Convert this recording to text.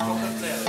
Alcantara.